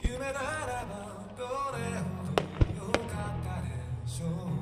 夢ならばどれほど良かったでしょう